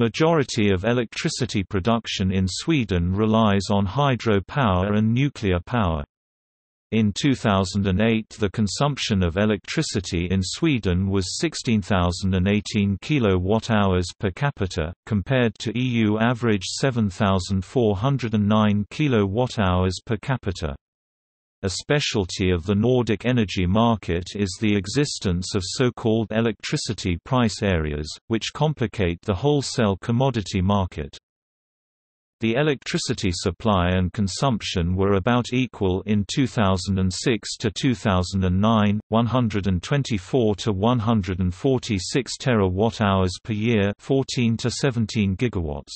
Majority of electricity production in Sweden relies on hydro power and nuclear power. In 2008 the consumption of electricity in Sweden was 16,018 kWh per capita, compared to EU average 7,409 kWh per capita. A specialty of the Nordic energy market is the existence of so-called electricity price areas, which complicate the wholesale commodity market. The electricity supply and consumption were about equal in 2006 to 2009, 124 to 146 terawatt-hours per year, 14 to 17 gigawatts.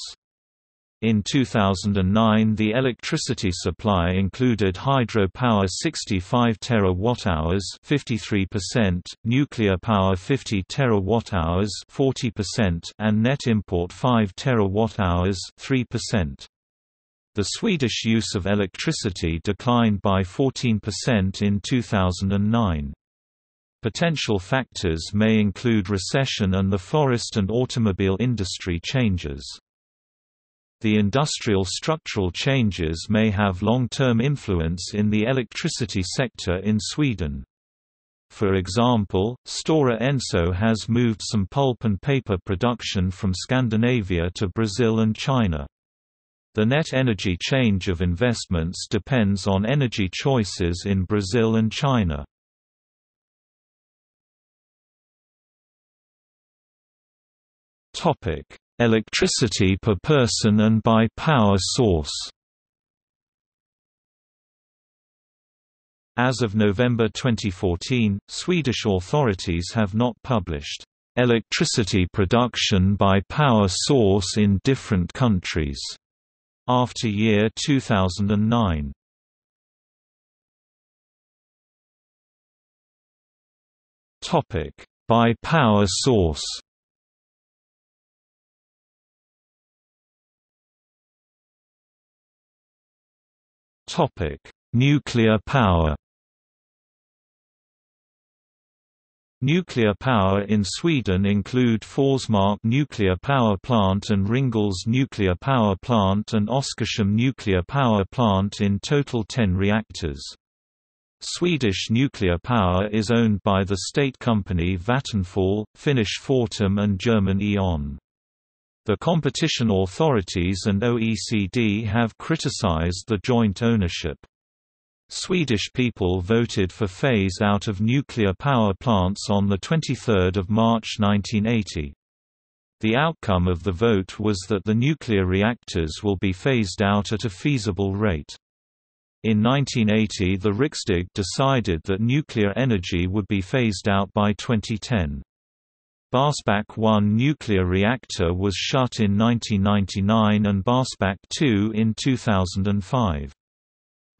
In 2009 the electricity supply included hydropower 65 terawatt-hours 53%, nuclear power 50 terawatt-hours 40% and net import 5 terawatt-hours 3%. The Swedish use of electricity declined by 14% in 2009. Potential factors may include recession and the forest and automobile industry changes. The industrial structural changes may have long-term influence in the electricity sector in Sweden. For example, Stora Enso has moved some pulp and paper production from Scandinavia to Brazil and China. The net energy change of investments depends on energy choices in Brazil and China. Topic: Electricity per person and by power source. As of November 2014, Swedish authorities have not published electricity production by power source in different countries. After year 2009. Topic by power source Nuclear power. Nuclear power in Sweden include Forsmark nuclear power plant and Ringhals nuclear power plant and Oskarshamn nuclear power plant in total 10 reactors. Swedish nuclear power is owned by the state company Vattenfall, Finnish Fortum and German E.ON. The competition authorities and OECD have criticized the joint ownership. Swedish people voted for phase out of nuclear power plants on 23 March 1980. The outcome of the vote was that the nuclear reactors will be phased out at a feasible rate. In 1980 the Riksdag decided that nuclear energy would be phased out by 2010. Barsebäck 1 nuclear reactor was shut in 1999 and Barsebäck 2 in 2005.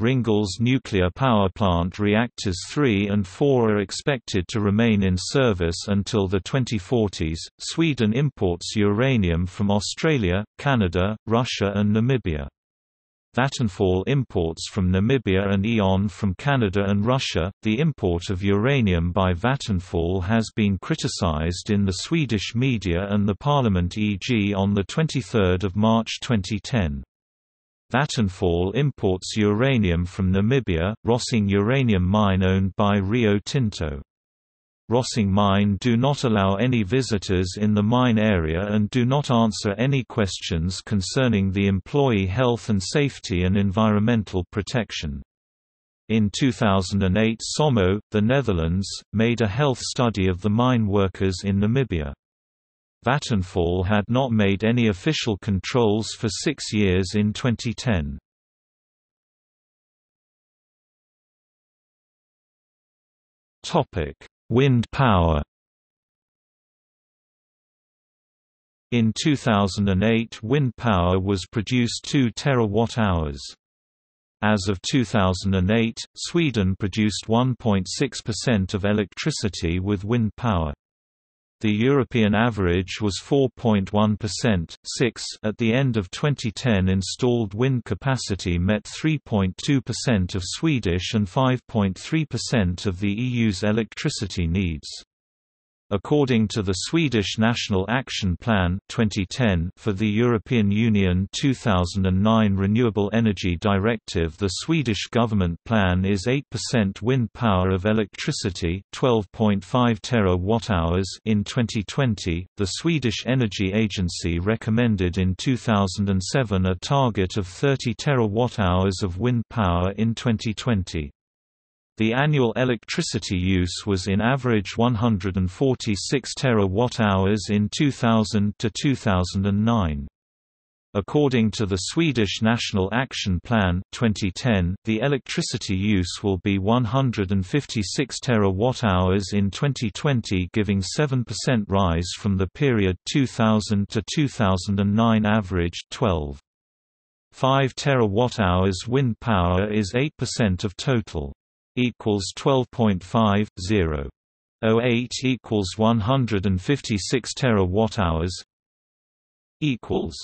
Ringhals nuclear power plant reactors 3 and 4 are expected to remain in service until the 2040s. Sweden imports uranium from Australia, Canada, Russia and Namibia. Vattenfall imports from Namibia and E.ON from Canada and Russia. The import of uranium by Vattenfall has been criticized in the Swedish media and the parliament e.g. on the 23 March 2010. Vattenfall imports uranium from Namibia, Rossing uranium mine owned by Rio Tinto. Rossing Mine do not allow any visitors in the mine area and do not answer any questions concerning the employee health and safety and environmental protection. In 2008 SOMO, the Netherlands, made a health study of the mine workers in Namibia. Vattenfall had not made any official controls for six years in 2010. Topic Wind power In 2008 wind power was produced 2 terawatt-hours. As of 2008, Sweden produced 1.6% of electricity with wind power. The European average was 4.1%. 6 At the end of 2010, installed wind capacity met 3.2% of Swedish and 5.3% of the EU's electricity needs. According to the Swedish National Action Plan 2010 for the European Union 2009 Renewable Energy Directive the Swedish government plan is 8% wind power of electricity 12.5 terawatt-hours in 2020. The Swedish Energy Agency recommended in 2007 a target of 30 terawatt-hours of wind power in 2020. The annual electricity use was in average 146 terawatt-hours in 2000 to 2009. According to the Swedish National Action Plan 2010, the electricity use will be 156 terawatt-hours in 2020 giving 7% rise from the period 2000 to 2009 average 12. 5 terawatt-hours wind power is 8% of total equals 12.5 0 08 equals 156 terawatt hours equals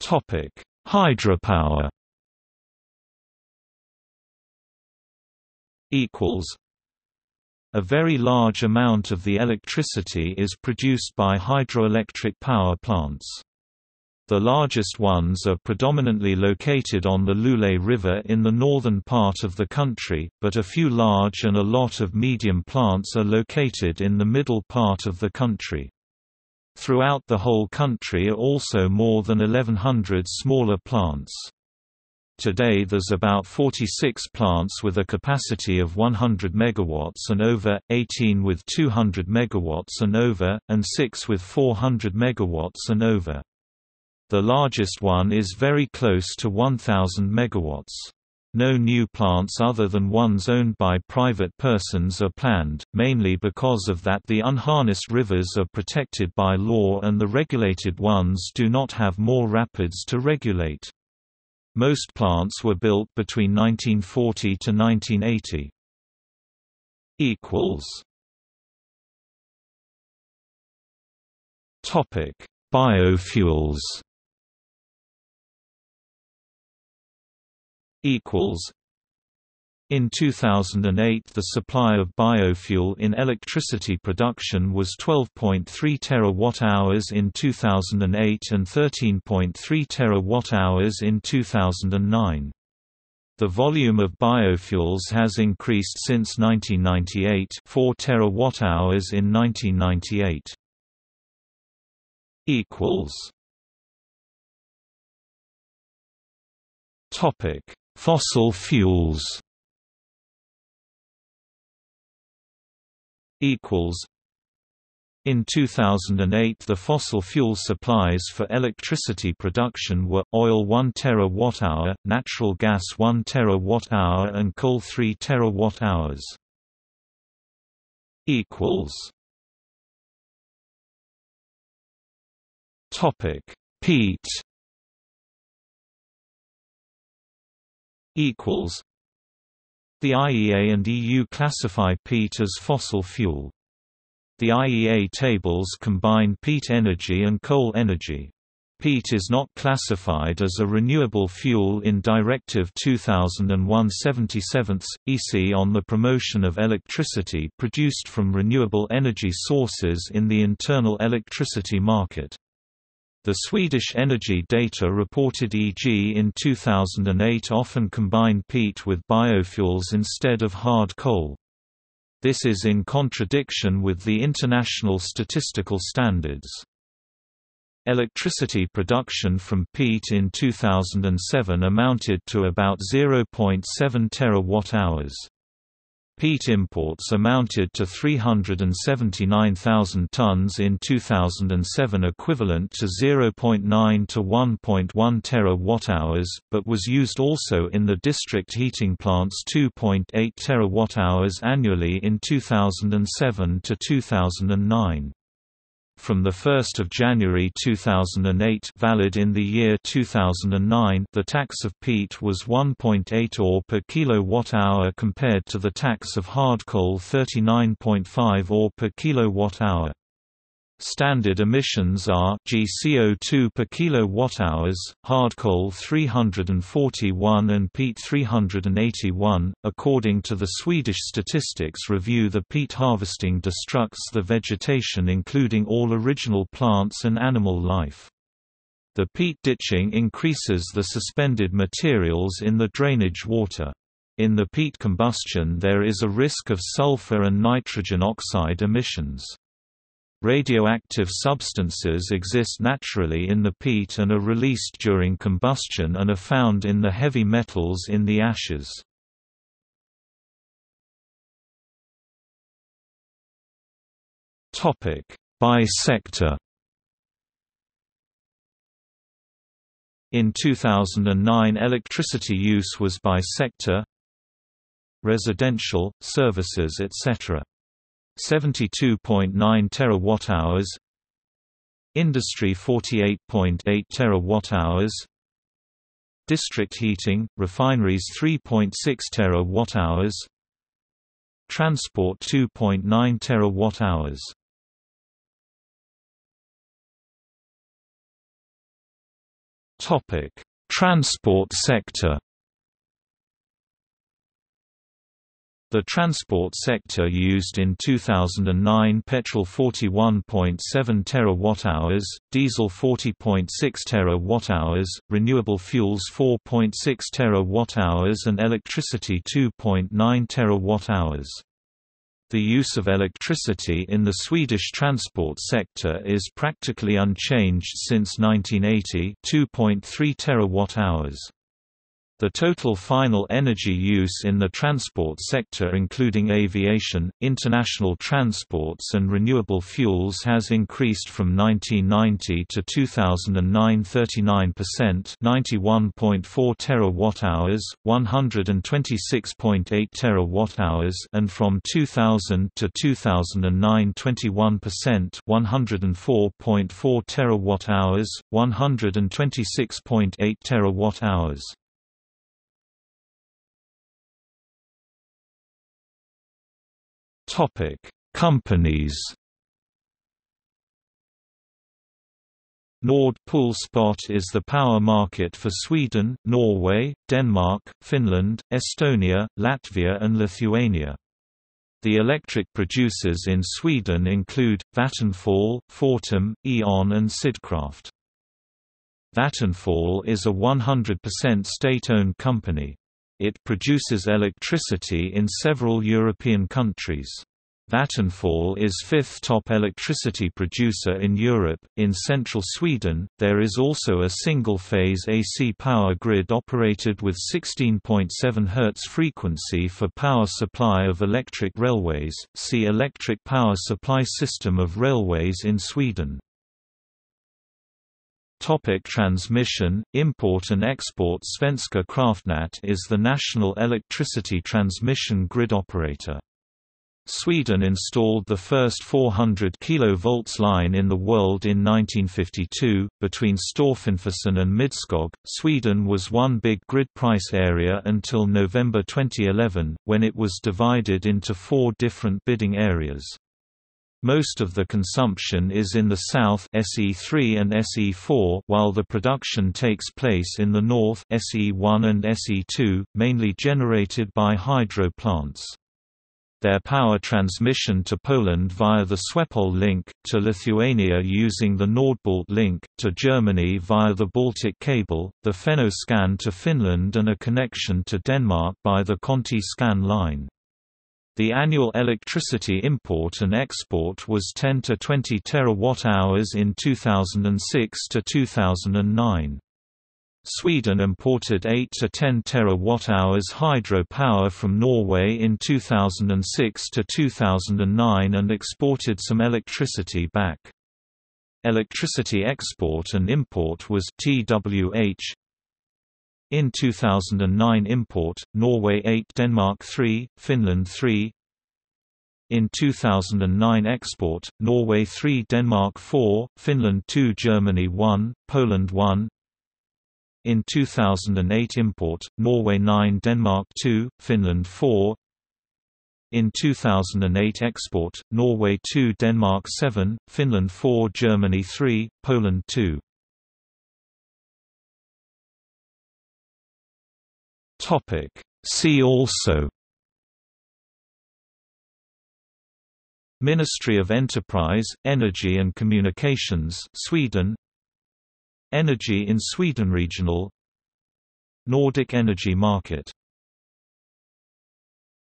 topic hydropower equals a very large amount of the electricity is produced by hydroelectric power plants the largest ones are predominantly located on the Lule River in the northern part of the country, but a few large and a lot of medium plants are located in the middle part of the country. Throughout the whole country are also more than 1100 smaller plants. Today there's about 46 plants with a capacity of 100 MW and over, 18 with 200 MW and over, and 6 with 400 MW and over. The largest one is very close to 1000 MW. No new plants other than ones owned by private persons are planned, mainly because of that the unharnessed rivers are protected by law and the regulated ones do not have more rapids to regulate. Most plants were built between 1940 to 1980. equals Topic: Biofuels equals in 2008 the supply of biofuel in electricity production was 12.3 terawatt-hours in 2008 and 13.3 terawatt-hours in 2009. The volume of biofuels has increased since 1998 4 terawatt-hours in 1998. equals Topic Fossil fuels. Equals. In 2008 the fossil fuel supplies for electricity production were, oil 1 terawatt-hour, natural gas 1 terawatt-hour and coal 3 terawatt-hours. Peat equals The IEA and EU classify peat as fossil fuel. The IEA tables combine peat energy and coal energy. Peat is not classified as a renewable fuel in Directive 2001/77 EC on the promotion of electricity produced from renewable energy sources in the internal electricity market. The Swedish energy data reported e.g. in 2008 often combine peat with biofuels instead of hard coal. This is in contradiction with the international statistical standards. Electricity production from peat in 2007 amounted to about 0.7 terawatt-hours. Peat imports amounted to 379,000 tons in 2007 equivalent to 0.9 to 1.1 terawatt-hours, but was used also in the district heating plants 2.8 terawatt-hours annually in 2007 to 2009 from 1 January 2008 valid in the year 2009 the tax of peat was 1.8 or per kilowatt-hour compared to the tax of hard coal 39.5 or per kilowatt-hour. Standard emissions are GCO2 per kilowatt-hours, hard coal 341 and peat 381. According to the Swedish Statistics Review, the peat harvesting destructs the vegetation including all original plants and animal life. The peat ditching increases the suspended materials in the drainage water. In the peat combustion there is a risk of sulfur and nitrogen oxide emissions. Radioactive substances exist naturally in the peat and are released during combustion and are found in the heavy metals in the ashes. By sector In 2009 electricity use was by sector residential, services etc. 72.9 terawatt-hours Industry 48.8 terawatt-hours District heating, refineries 3.6 terawatt-hours Transport 2.9 terawatt-hours. Topic: Transport sector The transport sector used in 2009 petrol 41.7 terawatt-hours, diesel 40.6 terawatt-hours, renewable fuels 4.6 terawatt-hours and electricity 2.9 terawatt-hours. The use of electricity in the Swedish transport sector is practically unchanged since 1980 2.3 terawatt-hours. The total final energy use in the transport sector including aviation, international transports and renewable fuels has increased from 1990 to 2009 39% 91.4 terawatt-hours, 126.8 terawatt-hours and from 2000 to 2009 21% 104.4 terawatt-hours, 126.8 terawatt-hours. Topic: Companies. Nord Pool Spot is the power market for Sweden, Norway, Denmark, Finland, Estonia, Latvia and Lithuania. The electric producers in Sweden include, Vattenfall, Fortum, E.ON and Sydkraft. Vattenfall is a 100% state-owned company. It produces electricity in several European countries. Vattenfall is fifth top electricity producer in Europe. In central Sweden, there is also a single-phase AC power grid operated with 16.7 Hz frequency for power supply of electric railways. See Electric power supply system of railways in Sweden. Topic transmission, import and export Svenska kraftnät is the national electricity transmission grid operator. Sweden installed the first 400 kV line in the world in 1952, between Storfenforsen and Midskog. Sweden was one big grid price area until November 2011, when it was divided into four different bidding areas. Most of the consumption is in the south SE3 and SE4 while the production takes place in the north SE1 and SE2, mainly generated by hydro plants. Their power transmission to Poland via the Swepol link, to Lithuania using the Nordbalt link, to Germany via the Baltic cable, the Fenno-Skan to Finland and a connection to Denmark by the Konti-Skan line. The annual electricity import and export was 10 to 20 terawatt-hours in 2006 to 2009. Sweden imported 8 to 10 terawatt-hours hydro power from Norway in 2006 to 2009 and exported some electricity back. Electricity export and import was TWH in 2009 import, Norway 8 Denmark 3, Finland 3 In 2009 export, Norway 3 Denmark 4, Finland 2 Germany 1, Poland 1 In 2008 import, Norway 9 Denmark 2, Finland 4 in 2008 export, Norway 2 Denmark 7, Finland 4 Germany 3, Poland 2 See also Ministry of Enterprise, Energy and Communications Sweden Energy in Sweden Regional Nordic energy market